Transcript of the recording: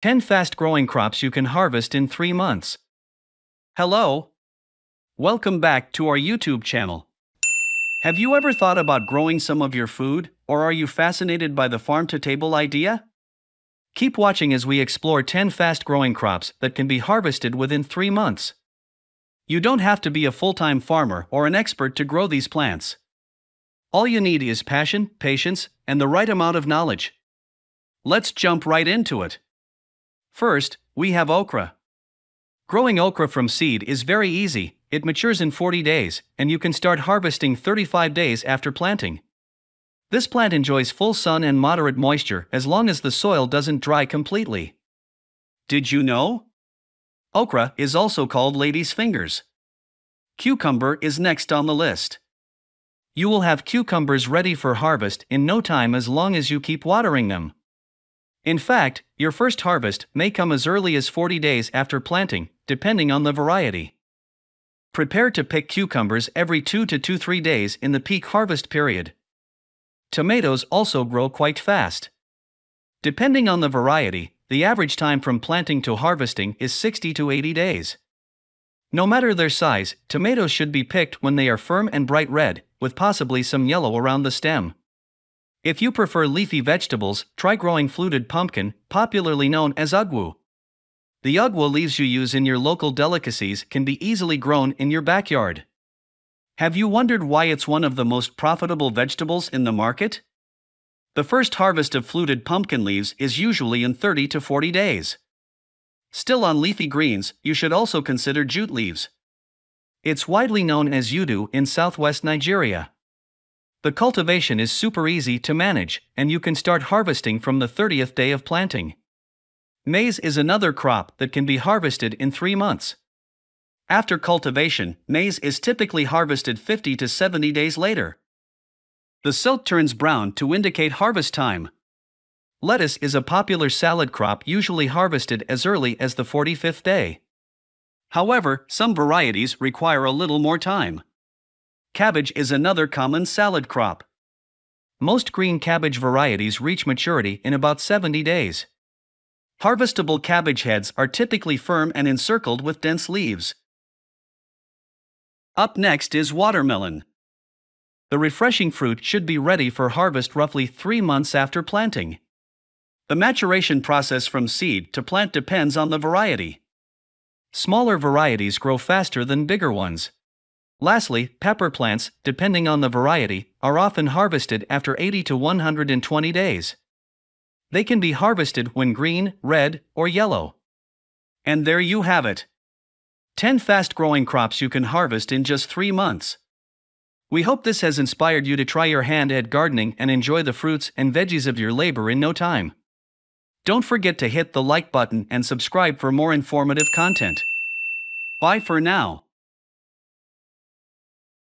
10 fast growing crops you can harvest in 3 months. Hello. Welcome back to our YouTube channel. Have you ever thought about growing some of your food, or are you fascinated by the farm to table idea? Keep watching as we explore 10 fast growing crops that can be harvested within 3 months. You don't have to be a full time farmer or an expert to grow these plants. All you need is passion, patience, and the right amount of knowledge. Let's jump right into it. First, we have okra. Growing okra from seed is very easy, it matures in 40 days, and you can start harvesting 35 days after planting. This plant enjoys full sun and moderate moisture as long as the soil doesn't dry completely. Did you know? Okra is also called lady's fingers. Cucumber is next on the list. You will have cucumbers ready for harvest in no time as long as you keep watering them. In fact, your first harvest may come as early as 40 days after planting, depending on the variety. Prepare to pick cucumbers every 2 to 2 3 days in the peak harvest period. Tomatoes also grow quite fast. Depending on the variety, the average time from planting to harvesting is 60 to 80 days. No matter their size, tomatoes should be picked when they are firm and bright red, with possibly some yellow around the stem. If you prefer leafy vegetables, try growing fluted pumpkin, popularly known as ugwu. The ugwu leaves you use in your local delicacies can be easily grown in your backyard. Have you wondered why it's one of the most profitable vegetables in the market? The first harvest of fluted pumpkin leaves is usually in 30 to 40 days. Still on leafy greens, you should also consider jute leaves. It's widely known as ewedu in southwest Nigeria. The cultivation is super easy to manage, and you can start harvesting from the 30th day of planting. Maize is another crop that can be harvested in three months. After cultivation, maize is typically harvested 50 to 70 days later. The silk turns brown to indicate harvest time. Lettuce is a popular salad crop usually harvested as early as the 45th day. However, some varieties require a little more time. Cabbage is another common salad crop. Most green cabbage varieties reach maturity in about 70 days. Harvestable cabbage heads are typically firm and encircled with dense leaves. Up next is watermelon. The refreshing fruit should be ready for harvest roughly three months after planting. The maturation process from seed to plant depends on the variety. Smaller varieties grow faster than bigger ones. Lastly, pepper plants, depending on the variety, are often harvested after 80 to 120 days. They can be harvested when green, red, or yellow. And there you have it 10 fast growing crops you can harvest in just 3 months. We hope this has inspired you to try your hand at gardening and enjoy the fruits and veggies of your labor in no time. Don't forget to hit the like button and subscribe for more informative content. Bye for now.